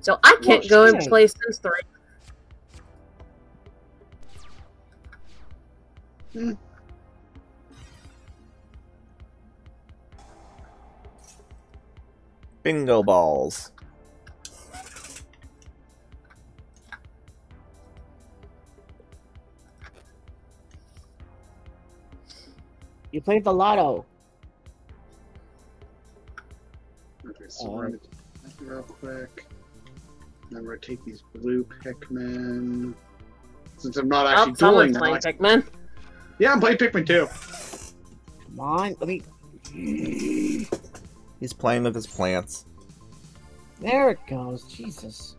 So I can't go and play Sims 3. Bingo balls. You played the lotto. Okay, so we're gonna um, real quick. Then we're gonna take these blue Pikmin. Since I'm not Oh, actually someone's dueling playing. I- Pikmin. Yeah, I'm playing Pikmin too. Come on, let me. He's playing with his plants. There it goes. Jesus.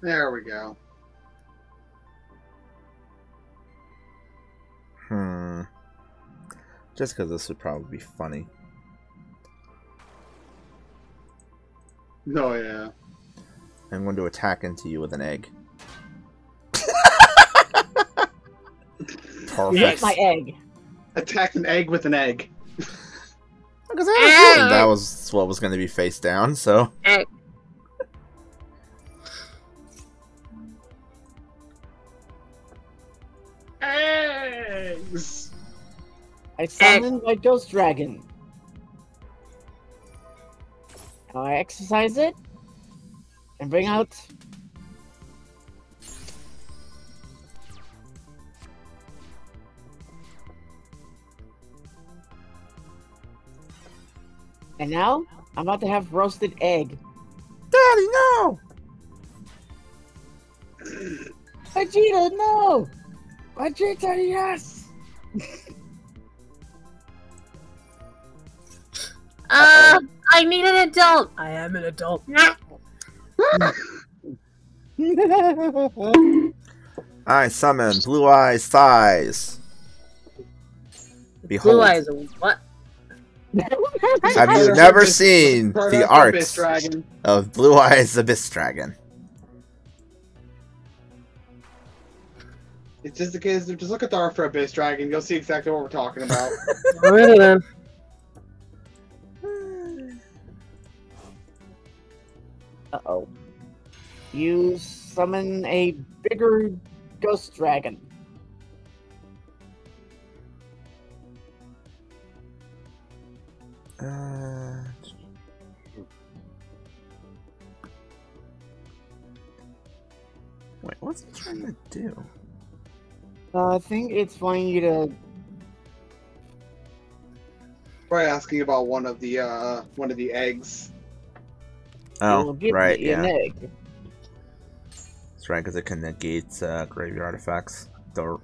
There we go. Hmm. Just because this would probably be funny. Oh yeah. I'm going to attack into you with an egg. You hit Perfect. my egg. Attack an egg with an egg. Because I assumed that was what was going to be face down, so. Egg. I eh. summoned my ghost dragon. Now I exercise it and bring out. And now I'm about to have roasted egg. Daddy, no! Vegeta, no! Vegeta, yes! Uh, I need an adult. I am an adult. I summon Blue Eyes Thighs. Behold. Blue eyes. What? Have you never Abyss- seen the art of Blue Eyes Abyss Dragon? It's just the case. Just look at the art for Abyss Dragon. You'll see exactly what we're talking about. Alrighty then. Uh oh. You summon a bigger ghost dragon. Uh, wait, what's it trying to do? Uh, I think it's wanting you to. Probably asking about one of the uh one of the eggs. Oh, right, yeah. egg. That's right, because it can negate uh, graveyard effects. Dirt.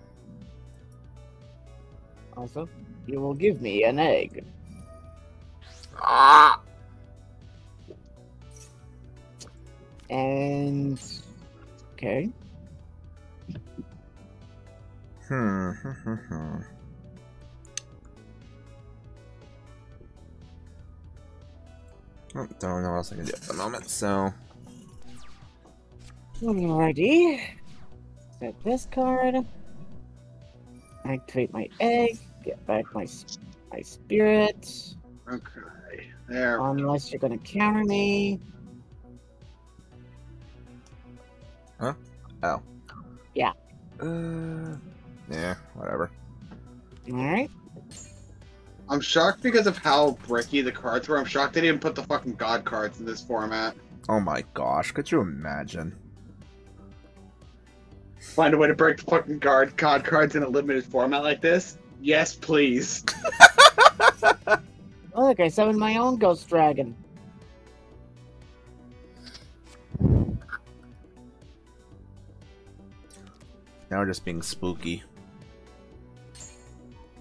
Also, you will give me an egg. Ah, And. Okay. Hmm. Oh, don't know what else I can do at the moment, so. Alrighty. Set this card. Activate my egg. Get back my my spirit. Okay. There. Unless you're gonna counter me. Huh? Oh. Yeah. Uh, yeah, whatever. Alright. I'm shocked because of how bricky the cards were. I'm shocked they didn't put the fucking god cards in this format. Oh my gosh, could you imagine? Find a way to break the fucking guard god cards in a limited format like this? Yes, please. Oh, look, I summoned my own ghost dragon. Now we're just being spooky.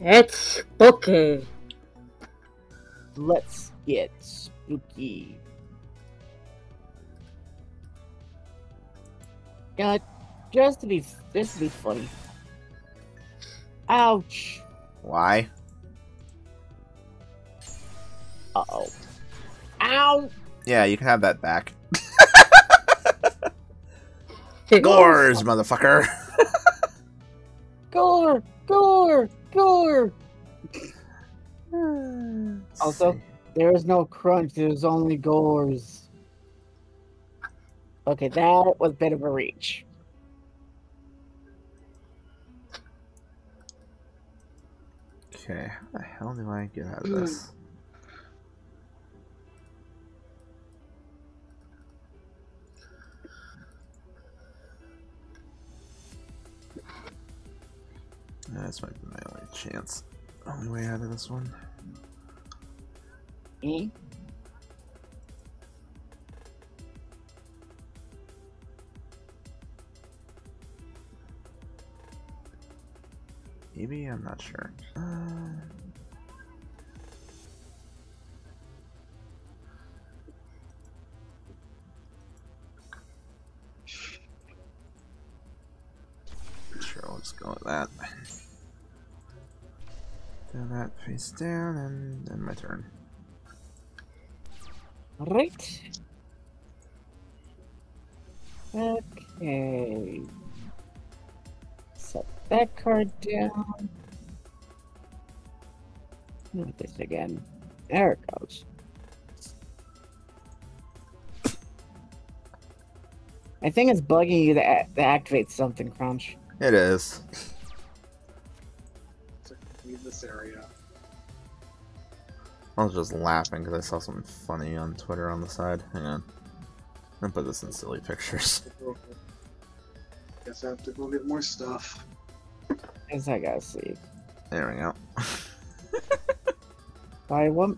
It's spooky. Let's get spooky. Yeah, just to be just to be funny. Ouch. Why? Uh oh. Ow. Yeah, you can have that back. Gorz, motherfucker. Gore! Gore! Gore! Also- There is no crunch, there's only Gorz. Okay, that was a bit of a reach. Okay, how the hell do I get out of this? Uh, This might be my only chance. Only way out of this one. Eh? Maybe I'm not sure. Uh, That face down, and then my turn. Right. Okay. Set that card down. Not this again. There it goes. I think it's bugging you to, a- to activate something, Crunch. It is. So leave this area. I was just laughing because I saw something funny on Twitter on the side. Hang on. I'm gonna put this in silly pictures. Guess I have to go get more stuff. As I gotta see. There we go. Buy one.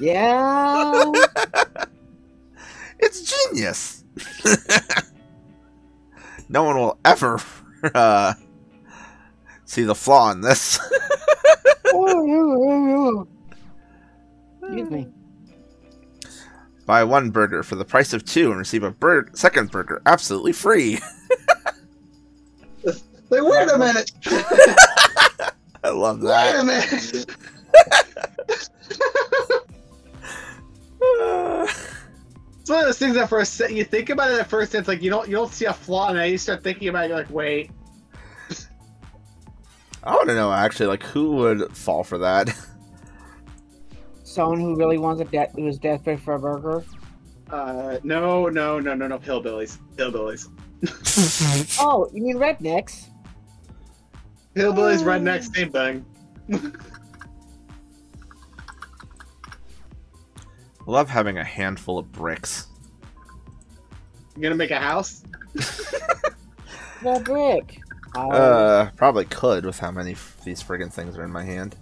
yeah. it's genius. no one will ever uh, see the flaw in this. Excuse me. Buy one burger for the price of two and receive a bur- second burger absolutely free. Like, wait a minute! I love that. Wait a that. minute! It's one of those things that for a se- you think about it at first, it's like you don't you don't see a flaw in it. You start thinking about it, you're like, wait, I want to know actually, like, who would fall for that? Someone who really wants a death who is desperate for a burger. uh, no, no, no, no, no, hillbillies, hillbillies, Oh, you mean rednecks? hillbillies, Oh. rednecks, same thing. Love having a handful of bricks. You gonna make a house? The brick. Oh, Uh, probably could with how many f- these friggin' things are in my hand.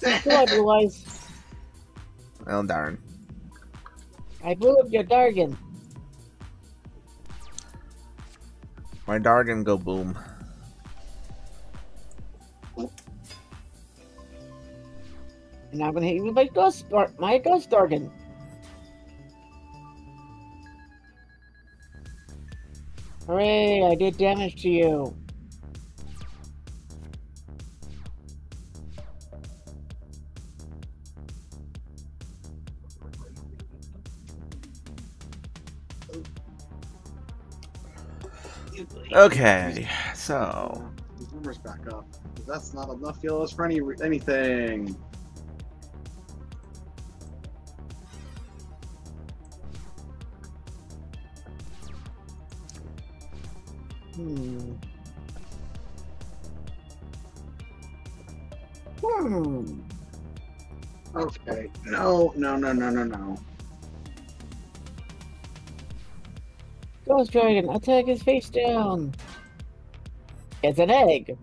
good, Blue Eyes. Well, darn. I blew up your Dargon. My Dargon go boom. And I'm gonna hit you with my ghost Dar- my ghost Dargan. Hooray, I did damage to you. Okay, so These numbers back up. That's not enough yellows for any anything. Hmm. Hmm. Okay. No, no, no, no, no, no. Ghost Dragon, attack his face down. It's an egg.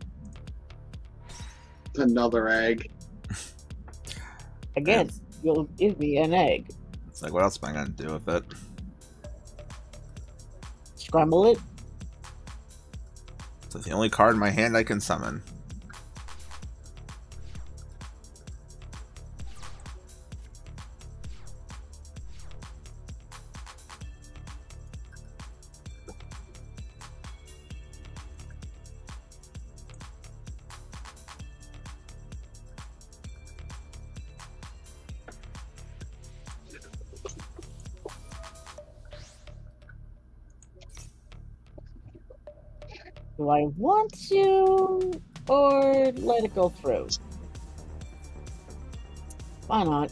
Another egg. Again, you'll give me an egg. it's like, what else am I gonna do with it? Scramble it. It's the only card in my hand I can summon. Do I want to or let it go through? Why not?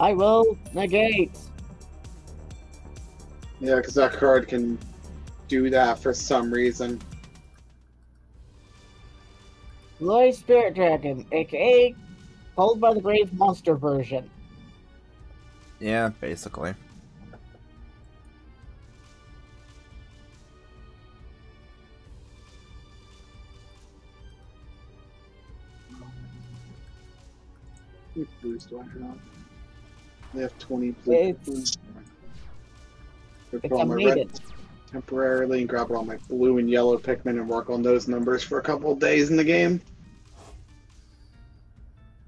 I will negate. Yeah, because that card can do that for some reason. Lloyd Spirit Dragon, aka Called by the Grave Monster version. Yeah, basically. Many blues do I have? I have 20 blue. It's- Put It's all my maiden. red temporarily and grab all my blue and yellow Pikmin and work on those numbers for a couple of days in the game.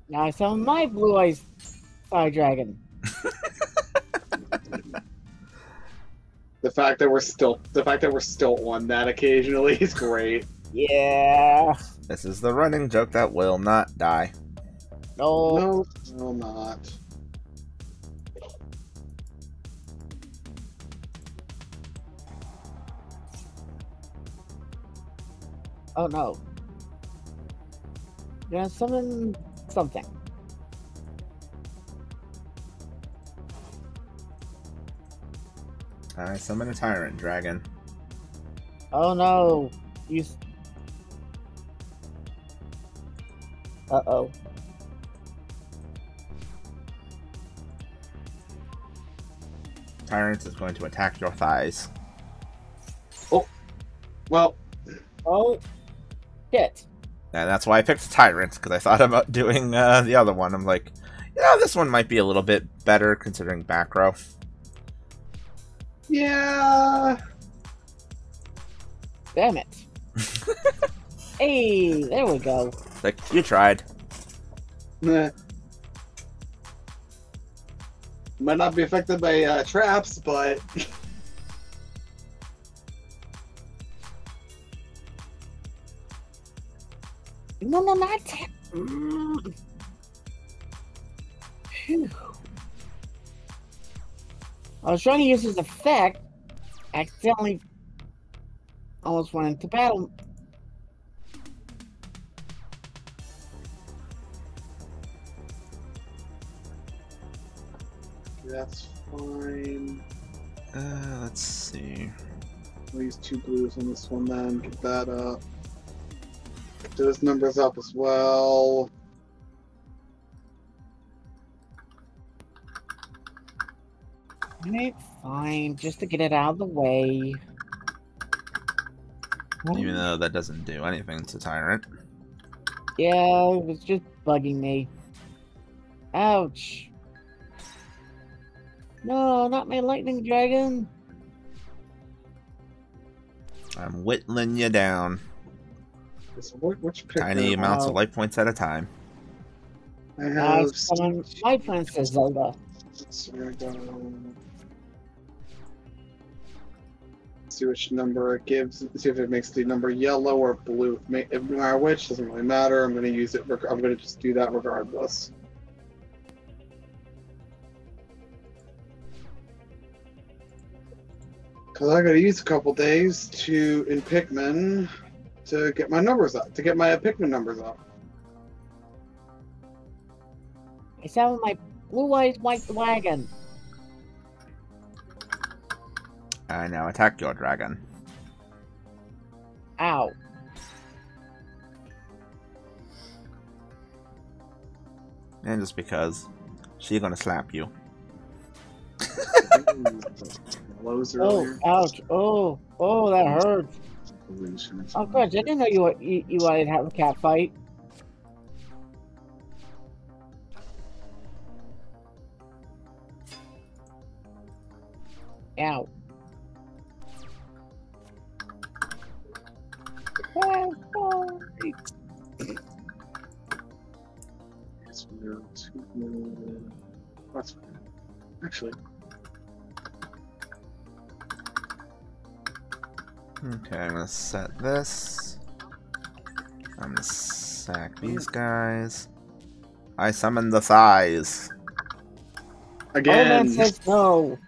Now I summon my Blue Eyes Fire Dragon. The fact that we're still the fact that we're still on that occasionally is great. Yeah. This is the running joke that will not die. No. No, will not. Oh no. Gonna summon something. I summon a tyrant dragon. Oh no. You. s- Uh oh. Tyrant is going to attack your thighs. Oh. Well, Oh. Shit. And that's why I picked Tyrant, because I thought about doing uh, the other one. I'm like, yeah, this one might be a little bit better considering back row. yeah. Damn it. hey, there we go. Like, you tried. Meh. Might not be affected by uh, traps, but No, no, not. Mm. I was trying to use his effect. Accidentally almost went into battle. That's fine. Uh, let's see. We'll use two blues on this one then. Get that up. Get those numbers up as well. Alright, fine, just to get it out of the way. Even though that doesn't do anything to Tyrant. Yeah, it was just bugging me. Ouch. No, not my lightning dragon. I'm whittling you down. So what, which Tiny now? amounts of Wow. life points at a time. I I have. summon my Princess Zelda. So we're gonna see which number it gives. See if it makes the number yellow or blue. Ma- If no matter which, doesn't really matter. I'm gonna use it. I'm gonna just do that regardless. Cause I gotta use a couple days to in Pikmin to get my numbers up, to get my Pikmin numbers up. I summon my Blue Eyes White Dragon. I now attack your dragon. Ow. And just because, she gonna slap you. Lows Oh, ouch. Oh, oh, that hurts. Oh, gosh, I didn't know you, you, you wanted to have a cat fight. Ow. Cat fight. Yes, we're to- That's. Actually, Okay, I'm gonna set this. I'm gonna sack these guys. I summon the thighs. Oh, man again, says no.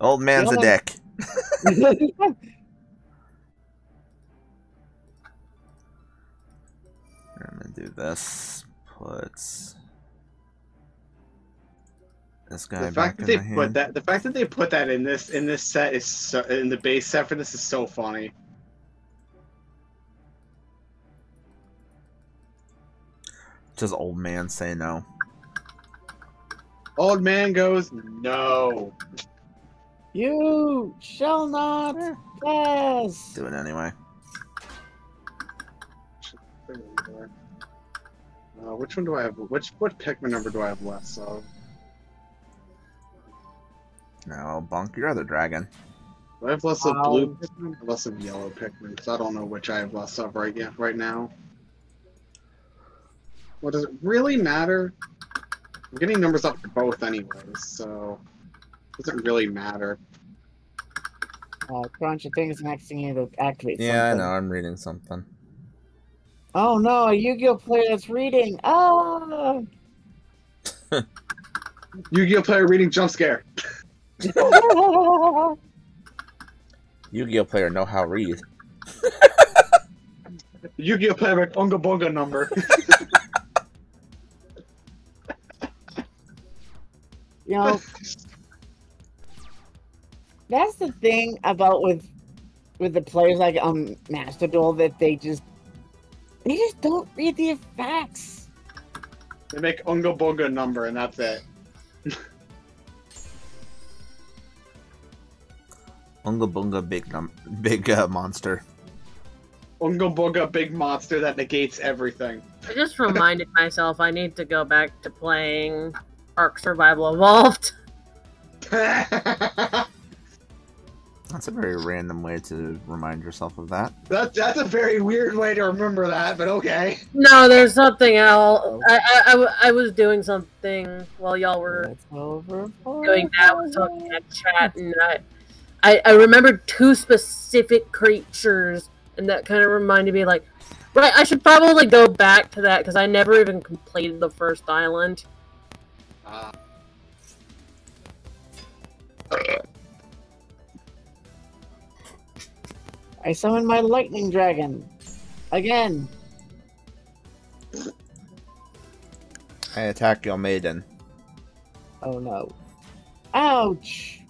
Old man's a dick. I'm gonna do this. Put this guy The back fact that in they put hand. that, the fact that they put that in this in this set is so, in the base set for this is so funny. does old man say no. Old man goes no. you shall not pass. Do it anyway. Uh, which one do I have? Which what Pikmin number do I have left? of? No, bonk your other dragon. I have less of Um, blue Pikmin or less of yellow Pikmin? So I don't know which I have less of right yet, right now. What does it really matter? I'm getting numbers up for both anyways, so it doesn't really matter. Uh, Crunch, I think it's next thing you to activate Yeah, I know. I'm reading something. Oh no, a Yu-Gi-Oh player that's reading. Oh. Yu-Gi-Oh player reading jump scare. Yu-Gi-Oh player know how read. Yu-Gi-Oh player with Unga Bunga number. you know, that's the thing about with with the players like um Master Duel that they just they just don't read the effects. they make Unga Bunga number and that's it. Unga bunga big num big uh, monster. Unga Bunga big monster that negates everything. I just reminded myself I need to go back to playing Ark Survival Evolved. That's a very random way to remind yourself of that. That that's a very weird way to remember that, but okay. No, there's something else. I I was doing something while y'all were It's over. for doing that. Was talking in chat, and I, I, I remembered two specific creatures, and that kind of reminded me, like, right, I should probably go back to that because I never even completed the first island. Uh, I summon my lightning dragon again. I attack your maiden. Oh no! Ouch!